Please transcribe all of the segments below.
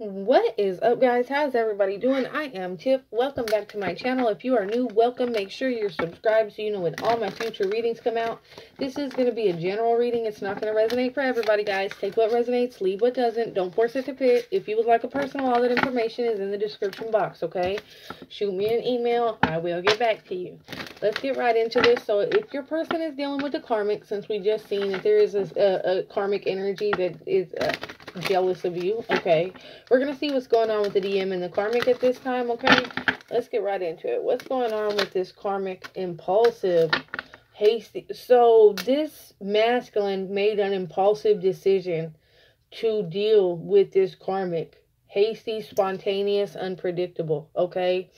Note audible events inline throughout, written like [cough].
What is up, guys? How's everybody doing? I am Tiff. Welcome back to my channel. If you are new, welcome. Make sure you're subscribed so you know when all my future readings come out. This is going to be a general reading. It's not going to resonate for everybody, guys. Take what resonates, leave what doesn't. Don't force it to fit. If you would like a personal, all that information is in the description box, okay? Shoot me an email. I will get back to you. Let's get right into this. So if your person is dealing with the karmic, since we just seen that there is a, a, a karmic energy that is... Uh, jealous of you. Okay. We're going to see what's going on with the DM and the karmic at this time. Okay. Let's get right into it. What's going on with this karmic impulsive hasty? So this masculine made an impulsive decision to deal with this karmic hasty, spontaneous, unpredictable. Okay.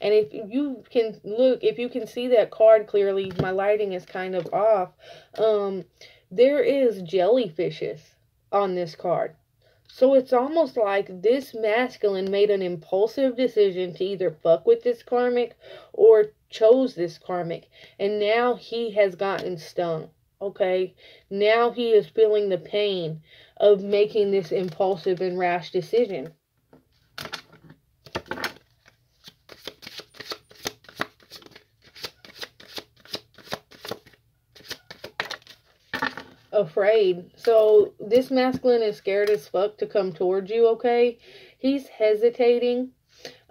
And if you can look, if you can see that card clearly, my lighting is kind of off. Um, there is jellyfishes on this card. So it's almost like this masculine made an impulsive decision to either fuck with this karmic or chose this karmic. And now he has gotten stung. Okay? Now he is feeling the pain of making this impulsive and rash decision. Afraid. So this masculine is scared as fuck to come towards you, okay? He's hesitating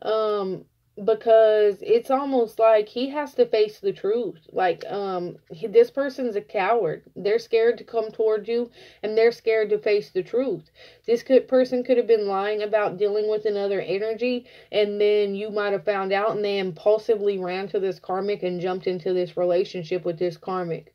um because it's almost like he has to face the truth. Like um he, this person's a coward. They're scared to come towards you and they're scared to face the truth. This could person could have been lying about dealing with another energy and then you might have found out and they impulsively ran to this karmic and jumped into this relationship with this karmic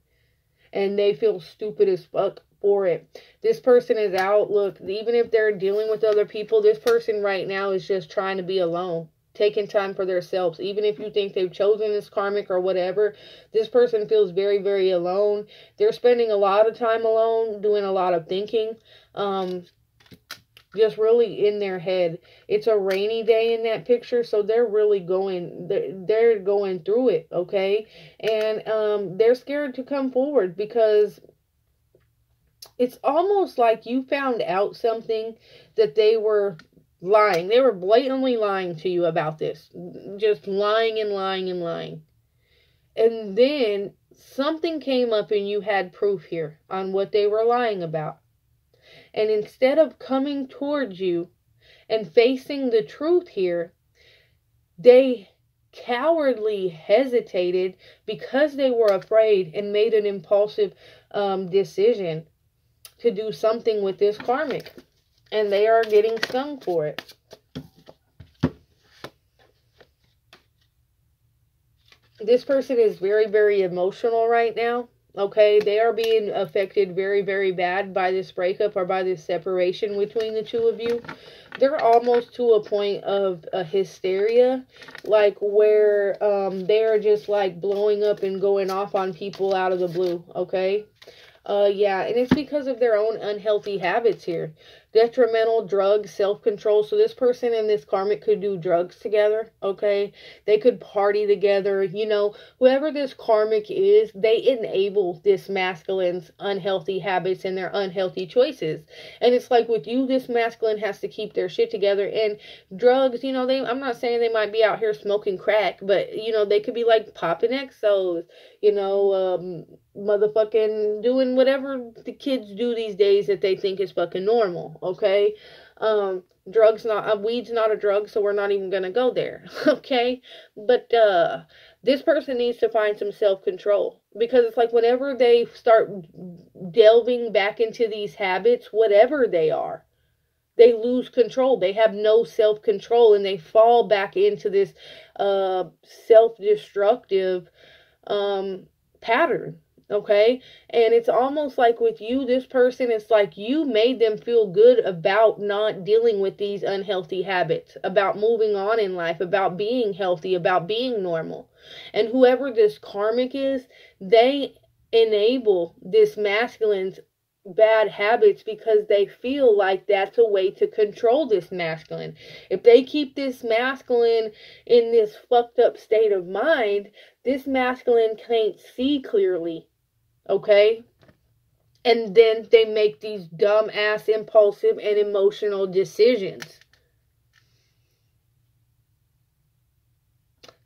and they feel stupid as fuck for it. This person is out. Look, even if they're dealing with other people, this person right now is just trying to be alone, taking time for themselves. Even if you think they've chosen this karmic or whatever, this person feels very, very alone. They're spending a lot of time alone, doing a lot of thinking. Um, just really in their head. It's a rainy day in that picture, so they're really going they're, they're going through it, okay? And um they're scared to come forward because it's almost like you found out something that they were lying. They were blatantly lying to you about this. Just lying and lying and lying. And then something came up and you had proof here on what they were lying about. And instead of coming towards you and facing the truth here, they cowardly hesitated because they were afraid and made an impulsive um, decision to do something with this karmic. And they are getting stung for it. This person is very, very emotional right now. Okay, they are being affected very, very bad by this breakup or by this separation between the two of you. They're almost to a point of a hysteria, like where um, they're just like blowing up and going off on people out of the blue. Okay, uh, yeah, and it's because of their own unhealthy habits here detrimental drugs, self control. So this person and this karmic could do drugs together, okay? They could party together. You know, whoever this karmic is, they enable this masculine's unhealthy habits and their unhealthy choices. And it's like with you, this masculine has to keep their shit together. And drugs, you know, they I'm not saying they might be out here smoking crack, but you know, they could be like popping exos, you know, um motherfucking doing whatever the kids do these days that they think is fucking normal okay? Um, drugs not, uh, weed's not a drug, so we're not even gonna go there, [laughs] okay? But, uh, this person needs to find some self-control because it's like whenever they start delving back into these habits, whatever they are, they lose control. They have no self control and they fall back into this uh, self destructive um, pattern. Okay. And it's almost like with you, this person, it's like you made them feel good about not dealing with these unhealthy habits, about moving on in life, about being healthy, about being normal. And whoever this karmic is, they enable this masculine's bad habits because they feel like that's a way to control this masculine. If they keep this masculine in this fucked up state of mind, this masculine can't see clearly Okay? And then they make these dumb ass impulsive and emotional decisions.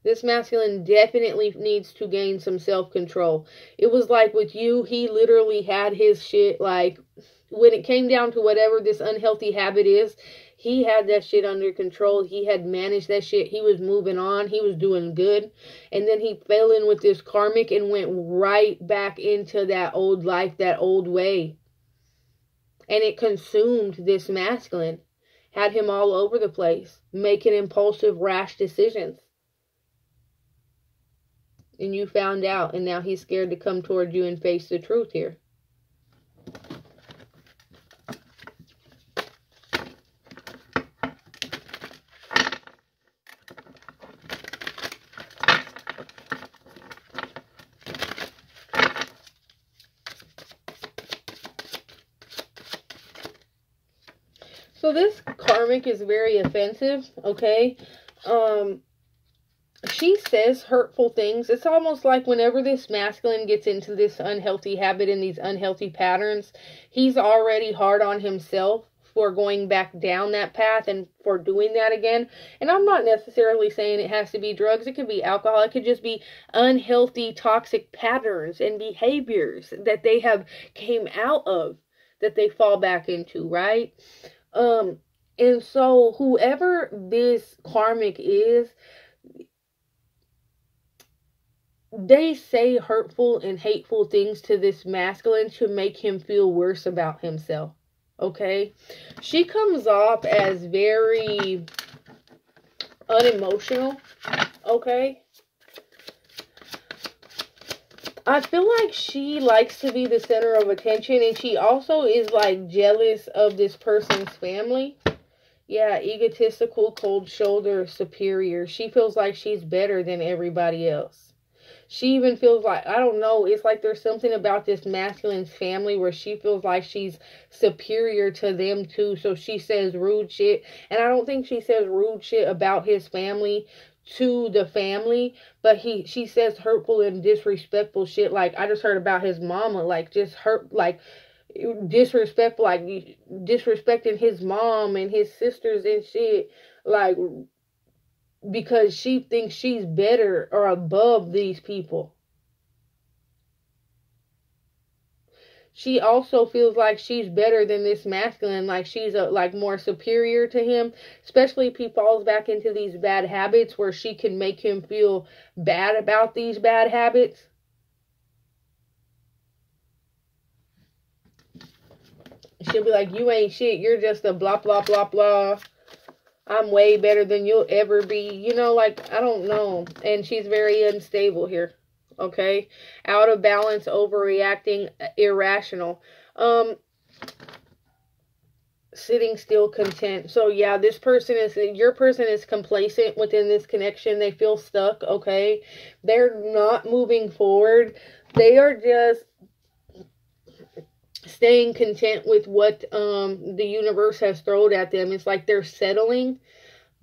This masculine definitely needs to gain some self control. It was like with you, he literally had his shit like when it came down to whatever this unhealthy habit is, he had that shit under control. He had managed that shit. He was moving on. He was doing good. And then he fell in with this karmic and went right back into that old life, that old way. And it consumed this masculine, had him all over the place, making impulsive, rash decisions. And you found out, and now he's scared to come toward you and face the truth here. So this is very offensive, okay? Um she says hurtful things. It's almost like whenever this masculine gets into this unhealthy habit and these unhealthy patterns, he's already hard on himself for going back down that path and for doing that again. And I'm not necessarily saying it has to be drugs, it could be alcohol, it could just be unhealthy toxic patterns and behaviors that they have came out of that they fall back into, right? Um, and so whoever this karmic is, they say hurtful and hateful things to this masculine to make him feel worse about himself. Okay? She comes off as very unemotional. Okay? I feel like she likes to be the center of attention and she also is like jealous of this person's family. Yeah, egotistical, cold shoulder, superior. She feels like she's better than everybody else. She even feels like, I don't know, it's like there's something about this masculine's family where she feels like she's superior to them too. So she says rude shit. And I don't think she says rude shit about his family to the family, but he she says hurtful and disrespectful shit. Like I just heard about his mama, like just hurt, like disrespectful, like disrespecting his mom and his sisters and shit, like because she thinks she's better or above these people. she also feels like she's better than this masculine, like she's a, like more superior to him. Especially if he falls back into these bad habits where she can make him feel bad about these bad habits. She'll be like, You ain't shit, you're just a blah blah blah blah. I'm way better than you'll ever be. You know, like I don't know. And she's very unstable here okay? Out of balance, overreacting, irrational. Um, sitting still content. So yeah, this person is your person is complacent within this connection. They feel stuck, okay? They're not moving forward. They are just staying content with what um the universe has thrown at them. It's like they're settling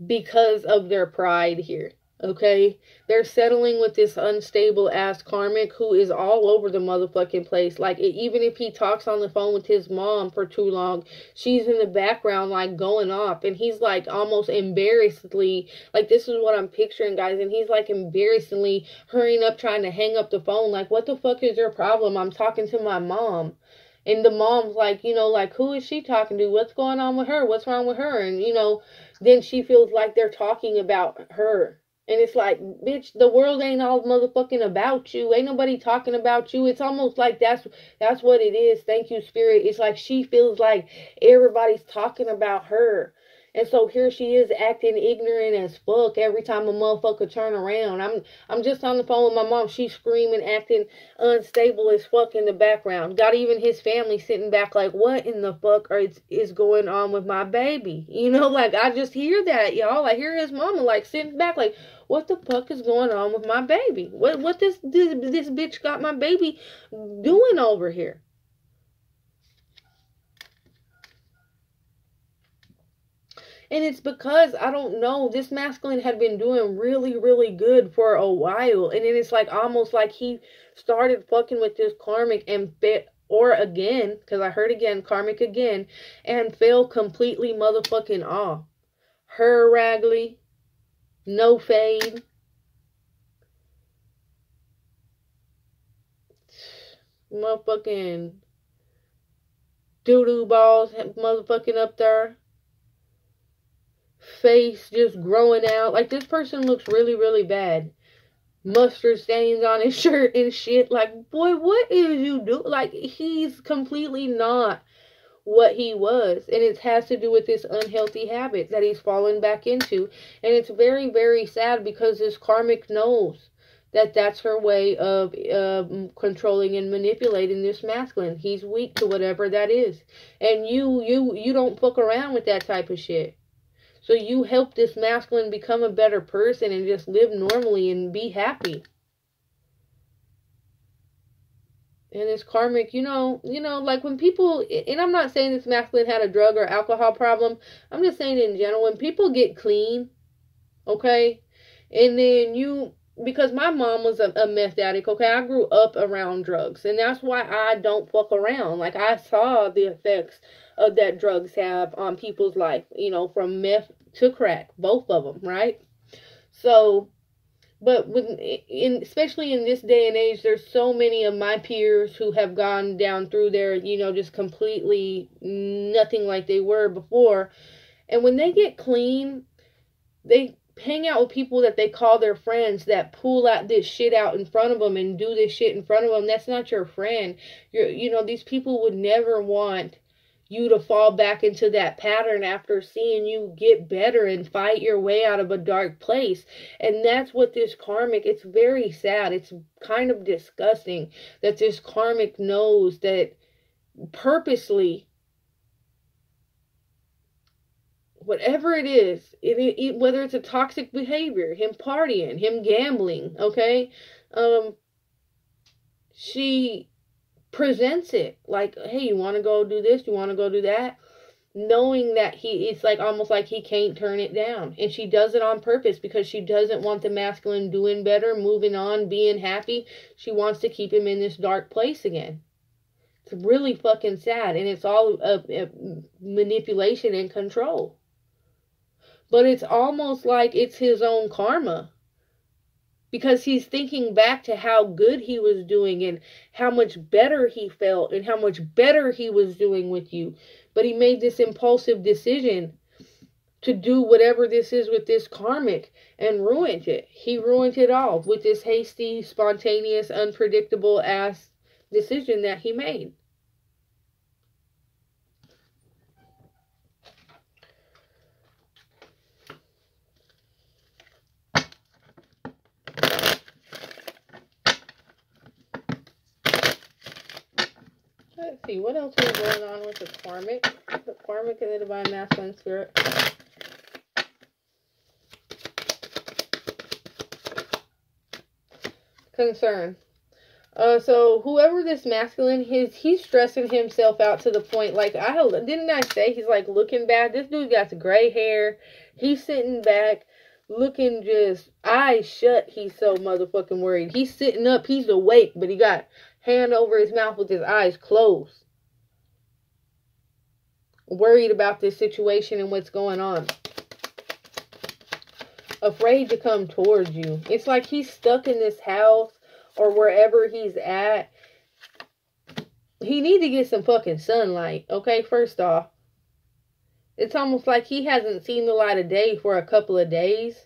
because of their pride here. Okay? They're settling with this unstable ass karmic who is all over the motherfucking place. Like, even if he talks on the phone with his mom for too long, she's in the background, like, going off. And he's, like, almost embarrassedly, like, this is what I'm picturing, guys. And he's, like, embarrassingly hurrying up, trying to hang up the phone. Like, what the fuck is your problem? I'm talking to my mom. And the mom's like, you know, like, who is she talking to? What's going on with her? What's wrong with her? And, you know, then she feels like they're talking about her and it's like, bitch, the world ain't all motherfucking about you. Ain't nobody talking about you. It's almost like that's that's what it is. Thank you, spirit. It's like she feels like everybody's talking about her. And so here she is acting ignorant as fuck every time a motherfucker turn around. I'm I'm just on the phone with my mom. She's screaming, acting unstable as fuck in the background. Got even his family sitting back like, what in the fuck are, is going on with my baby? You know, [laughs] like I just hear that, y'all. I hear his mama like sitting back like, what the fuck is going on with my baby? What what this this, this bitch got my baby doing over here? And it's because I don't know, this masculine had been doing really, really good for a while. And then it's like almost like he started fucking with this karmic and fit or again, because I heard again, karmic again, and fell completely motherfucking off. Her raggly, no fade. Motherfucking doo doo balls motherfucking up there. Face just growing out. Like this person looks really, really bad. Mustard stains on his [laughs] shirt and shit. Like, boy, what is you do? Like, he's completely not what he was. And it has to do with this unhealthy habit that he's fallen back into. And it's very, very sad because this karmic knows that that's her way of uh, controlling and manipulating this masculine. He's weak to whatever that is. And you, you, you don't fuck around with that type of shit. So you help this masculine become a better person and just live normally and be happy. and it's karmic you know you know like when people and i'm not saying this masculine had a drug or alcohol problem i'm just saying in general when people get clean okay and then you because my mom was a, a meth addict okay? I grew up around drugs and that's why i don't fuck around. Like i saw the effects of that drugs have on people's life you know from meth to crack both of them right? So but when in especially in this day and age there's so many of my peers who have gone down through there you know just completely nothing like they were before. And when they get clean they hang out with people that they call their friends that pull out this shit out in front of them and do this shit in front of them that's not your friend you're you know these people would never want you to fall back into that pattern after seeing you get better and fight your way out of a dark place. And that's what this karmic, it's very sad. It's kind of disgusting that this karmic knows that purposely whatever it is, it, it, whether it's a toxic behavior, him partying, him gambling, okay? Um she presents it like, hey, you want to go do this? You want to go do that? Knowing that he, it's like almost like he can't turn it down. And she does it on purpose because she doesn't want the masculine doing better, moving on, being happy. She wants to keep him in this dark place again. It's really fucking sad. And it's all a, a manipulation and control. But it's almost like it's his own karma because he's thinking back to how good he was doing and how much better he felt and how much better he was doing with you. But he made this impulsive decision to do whatever this is with this karmic and ruined it. He ruined it all with this hasty, spontaneous, unpredictable ass decision that he made. Let's see, what else is going on with the karmic? The karmic and the divine masculine spirit. Concern. Uh, so whoever this masculine is, he's stressing himself out to the point. Like I didn't I say he's like looking bad. This dude got gray hair. He's sitting back, looking just eyes shut. He's so motherfucking worried. He's sitting up. He's awake, but he got hand over his mouth with his eyes closed. Worried about this situation and what's going on. Afraid to come towards you. It's like he's stuck in this house or wherever he's at. He need to get some fucking sunlight, okay? First off. It's almost like he hasn't seen the light of day for a couple of days.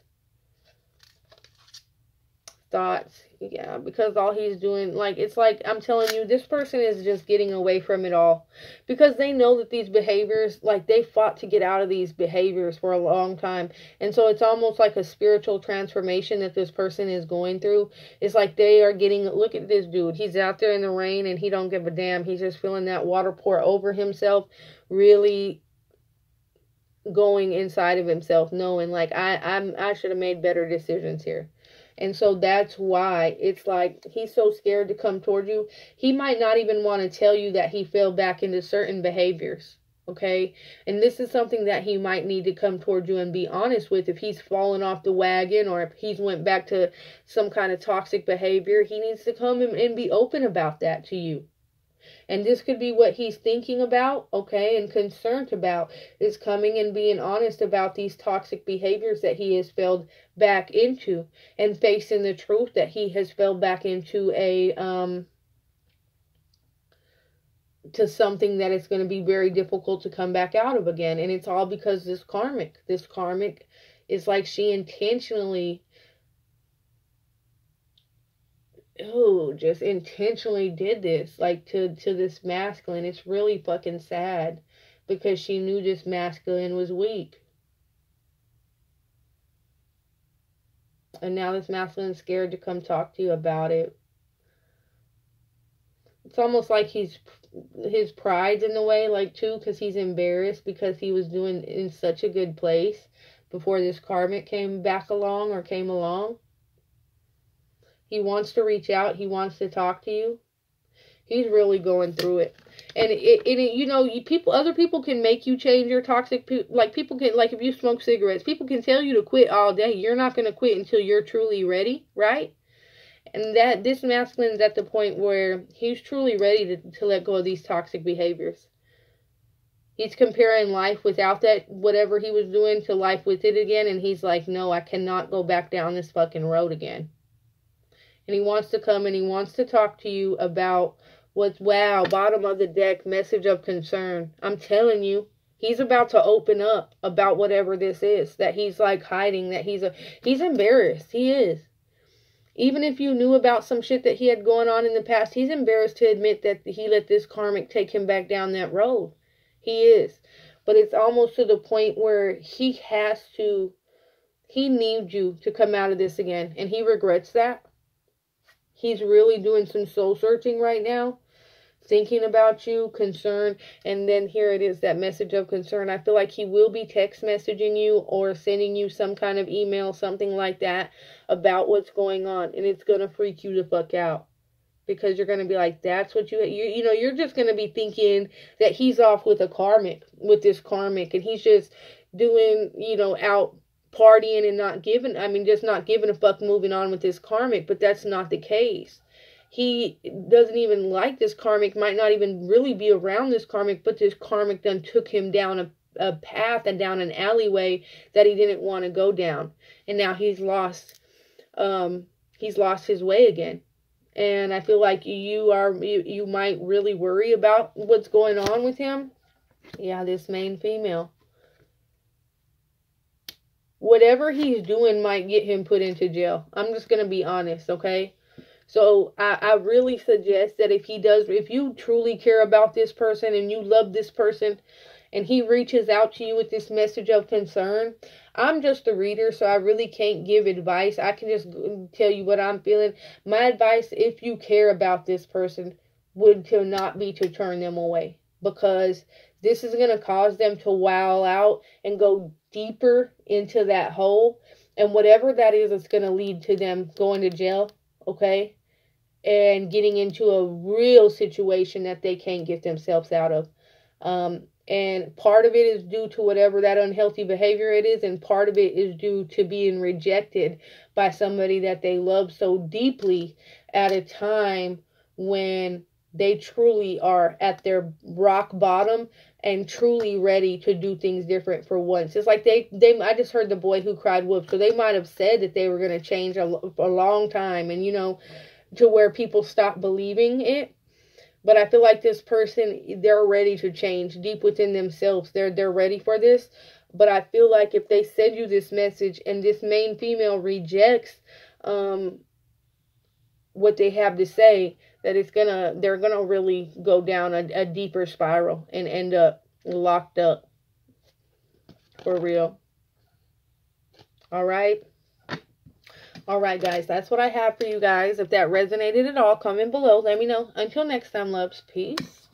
Thoughts yeah, because all he's doing, like, it's like, I'm telling you, this person is just getting away from it all. Because they know that these behaviors, like, they fought to get out of these behaviors for a long time. And so it's almost like a spiritual transformation that this person is going through. It's like they are getting, look at this dude. He's out there in the rain and he don't give a damn. He's just feeling that water pour over himself, really going inside of himself, knowing, like, I, I'm, I should have made better decisions here and so that's why it's like he's so scared to come toward you. He might not even want to tell you that he fell back into certain behaviors. Okay. And this is something that he might need to come toward you and be honest with. If he's fallen off the wagon or if he's went back to some kind of toxic behavior, he needs to come and be open about that to you. And this could be what he's thinking about, okay, and concerned about is coming and being honest about these toxic behaviors that he has fell back into and facing the truth that he has fell back into a um to something that it's going to be very difficult to come back out of again. And it's all because this karmic, this karmic is like she intentionally, oh, just intentionally did this, like to, to this masculine. It's really fucking sad because she knew this masculine was weak. And now this masculine's scared to come talk to you about it. It's almost like he's his pride's in the way, like too, because he's embarrassed because he was doing in such a good place before this karmic came back along or came along. He wants to reach out. He wants to talk to you. He's really going through it, and it, it you know, you people, other people can make you change your toxic. Like people can, like if you smoke cigarettes, people can tell you to quit all day. You're not going to quit until you're truly ready, right? And that this masculine is at the point where he's truly ready to, to let go of these toxic behaviors. He's comparing life without that, whatever he was doing, to life with it again. And he's like, no, I cannot go back down this fucking road again. And he wants to come and he wants to talk to you about what's, wow, bottom of the deck, message of concern. I'm telling you, he's about to open up about whatever this is that he's like hiding, that he's a, he's embarrassed. He is. Even if you knew about some shit that he had going on in the past, he's embarrassed to admit that he let this karmic take him back down that road. He is. But it's almost to the point where he has to, he needs you to come out of this again. And he regrets that. He's really doing some soul searching right now thinking about you, concern, and then here it is that message of concern. I feel like he will be text messaging you or sending you some kind of email, something like that, about what's going on, and it's gonna freak you the fuck out because you're gonna be like, that's what you you you know, you're just gonna be thinking that he's off with a karmic, with this karmic, and he's just doing, you know, out partying and not giving, I mean, just not giving a fuck, moving on with this karmic, but that's not the case he doesn't even like this karmic, might not even really be around this karmic, but this karmic then took him down a, a path and down an alleyway that he didn't want to go down. And now he's lost um he's lost his way again. And I feel like you are you, you might really worry about what's going on with him. Yeah, this main female. Whatever he's doing might get him put into jail. I'm just going to be honest, okay? So I, I really suggest that if he does, if you truly care about this person and you love this person and he reaches out to you with this message of concern, I'm just a reader, so I really can't give advice. I can just tell you what I'm feeling. My advice, if you care about this person, would to not be to turn them away because this is going to cause them to wow out and go deeper into that hole. And whatever that is, it's going to lead to them going to jail. Okay and getting into a real situation that they can't get themselves out of. Um, and part of it is due to whatever that unhealthy behavior it is, and part of it is due to being rejected by somebody that they love so deeply at a time when they truly are at their rock bottom and truly ready to do things different for once. It's like they they I just heard the boy who cried wolf, so they might have said that they were going to change a, a long time, and you know to where people stop believing it. But I feel like this person, they're ready to change deep within themselves. They're they're ready for this. But I feel like if they send you this message and this main female rejects um, what they have to say, that it's gonna they're gonna really go down a, a deeper spiral and end up locked up for real. All right. All right, guys, that's what I have for you guys. If that resonated at all, comment below. Let me know. Until next time, loves. Peace.